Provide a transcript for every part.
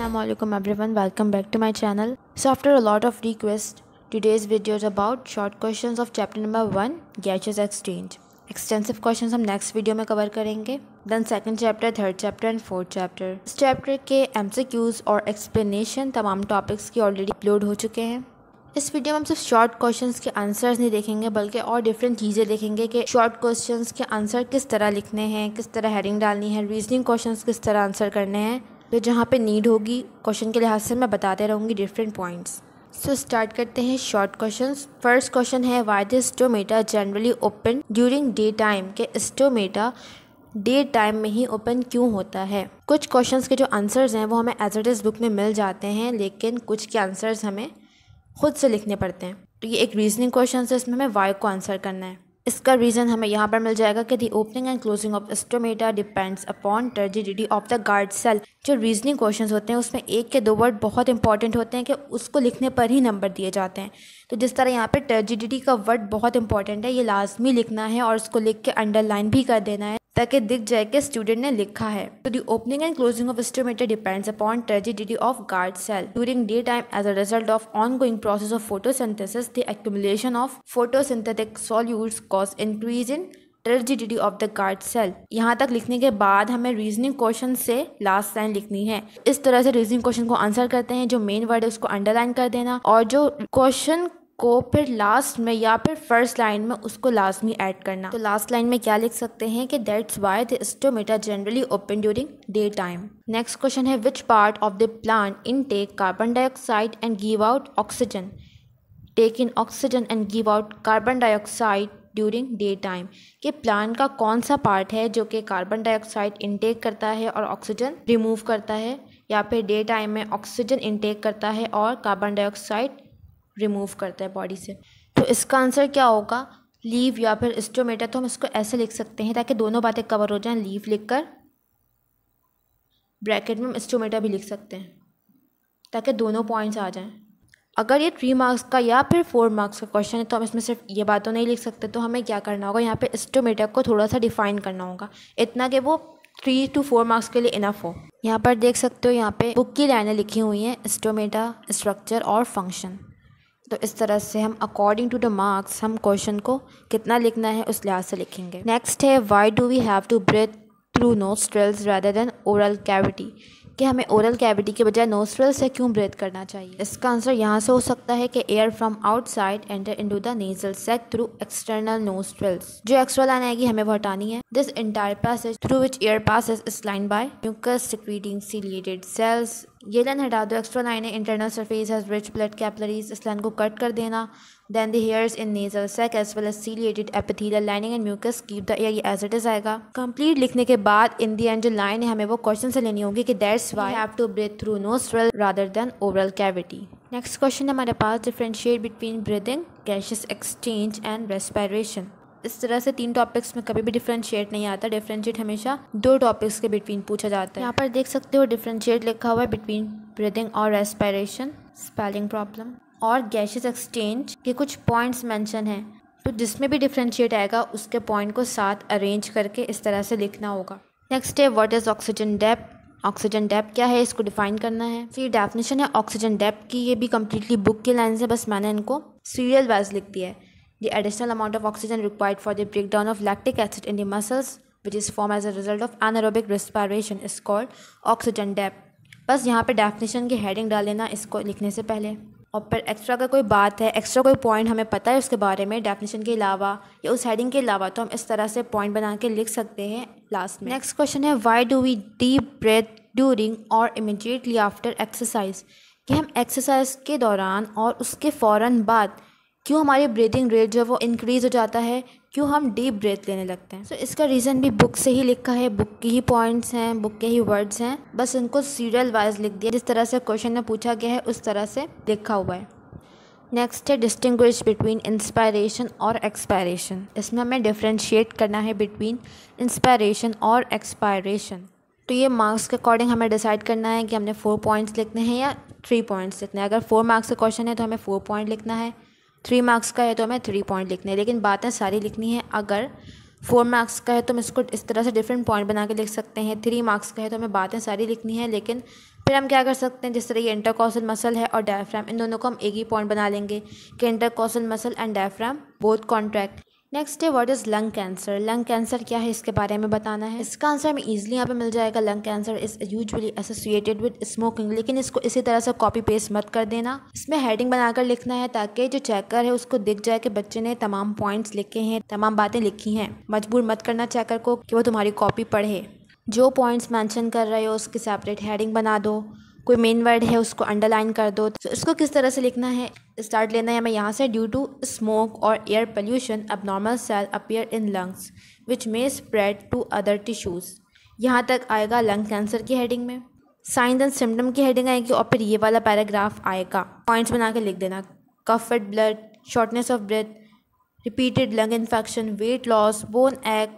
Assalamualaikum everyone. Welcome back to my channel. So, after a lot of requests, today's video is about short questions of chapter number 1 gaseous exchange. Extensive questions हम next video में cover करेंगे. Then second chapter third chapter and fourth chapter इस chapter के MCQs और explanation तमाम topics की already upload हो चुके हैं. इस वीडियो में हम सिर्फ़ शॉर्ट क्वेश्चंस के आंसर्स नहीं देखेंगे, बल्कि और डिफरेंट चीज़ें देखेंगे कि शॉर्ट क्वेश्चंस के आंसर किस तरह लिखने हैं, किस तरह हेडिंग डालनी है रीजनिंग क्वेश्चंस किस तरह आंसर करने हैं. तो जहाँ पे नीड होगी क्वेश्चन के लिहाज से मैं बताते रहूँगी डिफरेंट पॉइंट्स सो स्टार्ट करते हैं शॉर्ट क्वेश्चन फ़र्स्ट क्वेश्चन है why the stomata generally open during day time के स्टोमेटा डे टाइम में ही ओपन क्यों होता है? कुछ क्वेश्चंस के जो आंसर्स हैं, वो हमें एज इट इज़ बुक में मिल जाते हैं, लेकिन कुछ के आंसर्स हमें खुद से लिखने पड़ते हैं. तो ये एक रीजनिंग क्वेश्चन है, इसमें हमें वाई को आंसर करना है. इसका रीज़न हमें यहाँ पर मिल जाएगा कि the opening and closing of stomata depends upon turgidity of the guard cell जो रीजनिंग क्वेश्चन होते हैं, उसमें एक के दो वर्ड बहुत इंपॉर्टेंट होते हैं कि उसको लिखने पर ही नंबर दिए जाते हैं। तो जिस तरह यहाँ पर टर्जिडिटी का वर्ड बहुत इंपॉर्टेंट है, ये लाजमी लिखना है और उसको लिख के अंडरलाइन भी कर देना है। ताकि दिख जाए कि स्टूडेंट ने लिखा है। तो the opening and closing of stomata depends upon turgidity of guard cell during day time as a result of on going process of photosynthesis the accumulation of photosynthetic solutes cause increase in turgidity of the guard cell यहाँ तक लिखने के बाद हमें reasoning question से last line लिखनी है। इस तरह से रीजनिंग क्वेश्चन को आंसर करते हैं, जो मेन वर्ड है, उसको अंडरलाइन कर देना और जो क्वेश्चन को फिर लास्ट में या फिर फ़र्स्ट लाइन में उसको लाजमी ऐड करना। तो लास्ट लाइन में क्या लिख सकते हैं कि that's why the stomata generally open during day time next question है which part of the plant intake carbon dioxide and give out oxygen take in oxygen and give out carbon dioxide during day time कि plant का कौन सा part है जो कि carbon dioxide intake करता है और ऑक्सीजन रिमूव करता है? या फिर डे टाइम में ऑक्सीजन इनटेक करता है और कार्बन डाइऑक्साइड रिमूव करता है बॉडी से। तो इसका आंसर क्या होगा? लीव या फिर स्टोमेटा तो हम इसको ऐसे लिख सकते हैं ताकि दोनों बातें कवर हो जाएँ। लीव लिख कर ब्रैकेट में हम स्टोमेटा भी लिख सकते हैं, ताकि दोनों पॉइंट्स आ जाएँ। अगर ये थ्री मार्क्स का या फिर फोर मार्क्स का क्वेश्चन है तो हम इसमें सिर्फ़ ये बात नहीं लिख सकते। तो हमें क्या करना होगा? यहाँ पे स्टोमेटा को थोड़ा सा डिफाइन करना होगा। इतना कि वो थ्री टू फोर मार्क्स के लिए इनफ हो। यहाँ पर देख सकते हो, यहाँ पे बुक की लाइनें लिखी हुई हैं स्टोमेटा स्ट्रक्चर और फ़ंक्शन तो इस तरह से हम अकॉर्डिंग टू द मार्क्स हम क्वेश्चन को कितना लिखना है, उस लिहाज से लिखेंगे। नेक्स्ट है why do we have to breathe through nostrils rather than oral cavity कि हमें ओरल कैविटी के बजाय नोस्ट्रल से क्यों ब्रेथ करना चाहिए? इसका आंसर यहाँ से हो सकता है कि air from outside enter into the nasal sac through external nostrils जो एक्स्ट्रा लाइन आएगी, हमें वो हटानी है। This entire passage through which air passes is line by mucus secreting ciliated cells ये लाइन हटा दो। एक्स्ट्रा लाइन है internal surface has rich blood capillaries इस लाइन को कट कर देना। Then the hairs in nasal sac as well as ciliated epithelial lining and mucus keep the air as it is आएगा। Complete लिखने के बाद इन दी and जो लाइन है, हमें वो क्वेश्चन से लेनी होगी कि that's why have to breathe through nostril rather than oral cavity next question हमारे पास differentiate between breathing gaseous exchange and respiration इस तरह से तीन टॉपिक्स में कभी भी डिफ्रेंशिएट नहीं आता। डिफ्रेंशिएट हमेशा दो टॉपिक्स के बिटवीन पूछा जाता है। यहाँ पर देख सकते हो डिफ्रेंशिएट लिखा हुआ है बिटवीन ब्रीदिंग और रेस्पायरेशन स्पेलिंग प्रॉब्लम और गैशियस एक्सचेंज के कुछ पॉइंट्स मेंशन हैं। तो जिसमें भी डिफ्रेंशिएट आएगा, उसके पॉइंट को साथ अरेंज करके इस तरह से लिखना होगा। नेक्स्ट है what is oxygen debt oxygen debt क्या है? इसको डिफाइन करना है। फिर डेफिनेशन है ऑक्सीजन डेप की। ये भी कम्प्लीटली बुक के लाइन से बस मैंने इनको सीरियल वाइज लिख दिया है। The additional amount of oxygen required for the breakdown of lactic acid in the muscles, which is formed as a result of anaerobic respiration, is called oxygen depth. बस यहाँ पे डेफिनेशन की heading डाल लेना इसको लिखने से पहले। और फिर एक्स्ट्रा का कोई बात है एक्स्ट्रा कोई पॉइंट हमें पता है उसके बारे में डेफिनेशन के अलावा, या उस हेडिंग के अलावा तो हम इस तरह से पॉइंट बना के लिख सकते हैं लास्ट में। नेक्स्ट क्वेश्चन है why do we deep breathe during और इमिजिएटली आफ्टर एक्सरसाइज कि हम एक्सरसाइज के दौरान और उसके फ़ौर बाद क्यों हमारी ब्रीथिंग रेट जो है वो इंक्रीज़ हो जाता है? क्यों हम डीप ब्रेथ लेने लगते हैं? सो so, इसका रीज़न भी बुक से ही लिखा है। बुक के ही पॉइंट्स हैं बुक के ही वर्ड्स हैं। बस इनको सीरियल वाइज लिख दिया। जिस तरह से क्वेश्चन में पूछा गया है उस तरह से लिखा हुआ है। नेक्स्ट है डिस्टिंग्विश बिटवीन इंस्पायरेशन और एक्सपायरेशन इसमें हमें डिफ्रेंशिएट करना है बिटवीन इंस्पायरेशन और एक्सपायरेशन तो ये मार्क्स के अकॉर्डिंग हमें डिसाइड करना है कि हमने फोर पॉइंट्स लिखने हैं या थ्री पॉइंट्स लिखने हैं। अगर फोर मार्क्स का क्वेश्चन है तो हमें फोर पॉइंट लिखना है। थ्री मार्क्स का है तो हमें थ्री पॉइंट लिखने हैं। लेकिन बातें सारी लिखनी है। अगर फोर मार्क्स का है तो हम इसको इस तरह से डिफरेंट पॉइंट बना के लिख सकते हैं। थ्री मार्क्स का है तो हमें बातें सारी लिखनी है। लेकिन फिर हम क्या कर सकते हैं? जिस तरह ये इंटरकॉसल मसल है और डायफ्राम इन दोनों को हम एक ही पॉइंट बना लेंगे कि intercostal muscle and diaphragm both contract next है what is lung cancer lung cancer क्या है? इसके बारे में बताना है। इसका आंसर हमें ईजिली यहाँ पे मिल जाएगा। Lung cancer is usually associated with smoking लेकिन इसको इसी तरह से कॉपी पेस्ट मत कर देना। इसमें हेडिंग बनाकर लिखना है ताकि जो चेकर है, उसको दिख जाए कि बच्चे ने तमाम पॉइंट्स लिखे हैं, तमाम बातें लिखी हैं। मजबूर मत करना चेकर को कि वो तुम्हारी कॉपी पढ़े। जो पॉइंट्स मैंशन कर रहे हो, उसकी सेपरेट हेडिंग बना दो। कोई मेन वर्ड है, उसको अंडरलाइन कर दो। तो इसको किस तरह से लिखना है? स्टार्ट लेना है, हमें यहाँ से ड्यू टू स्मोक और एयर पोल्यूशन अब normal cell appear in lungs which may spread to other tissues यहाँ तक आएगा लंग कैंसर की हेडिंग में। साइंस एंड सिम्टम की हेडिंग आएगी और फिर ये वाला पैराग्राफ आएगा। पॉइंट्स बना के लिख देना। Coughed blood shortness of breath repeated lung infection weight loss bone ache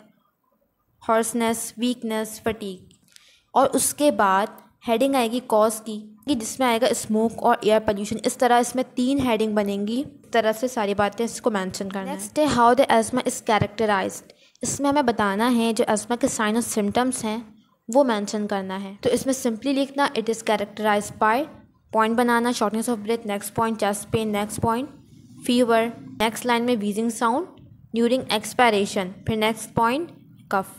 hoarseness weakness fatigue और उसके बाद हेडिंग आएगी कॉज की, कि जिसमें आएगा स्मोक और एयर पोल्यूशन इस तरह इसमें तीन हेडिंग बनेंगी। तरह से सारी बातें इसको मेंशन करना नेक्स्ट है how the asthma is characterized इसमें हमें बताना है, जो एजमा के साइन और सिम्टम्स हैं, वो मेंशन करना है। तो इसमें सिंपली लिखना it is characterize by point banana shortness of breath next point chest pain next point fever next line में वीजिंग साउंड ड्यूरिंग एक्सपायरेशन फिर next point cough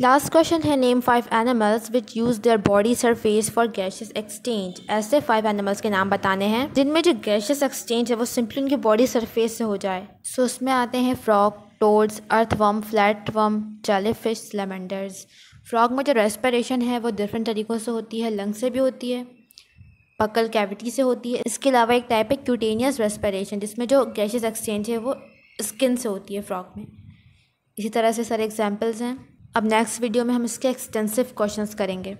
last question है name five animals which use their body surface for gaseous exchange ऐसे five animals के नाम बताने हैं जिनमें जो गैशियस एक्सचेंज है वो सिंपली उनकी बॉडी सरफेस से हो जाए। सो so, उसमें आते हैं frog toads earthworm flatworm jellyfish salamanders frog में जो रेस्पिरेशन है वो डिफरेंट तरीक़ों से होती है लंग से भी होती है पकल कैविटी से होती है। इसके अलावा एक टाइप है क्यूटेनियस रेस्पिरेशन जिसमें जो गैशियस एक्सचेंज है वो स्किन से होती है फ्रॉक में। इसी तरह से सारे एग्जाम्पल्स हैं। अब नेक्स्ट वीडियो में हम इसके एक्सटेंसिव क्वेश्चंस करेंगे।